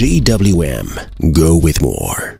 GWM. Go with more.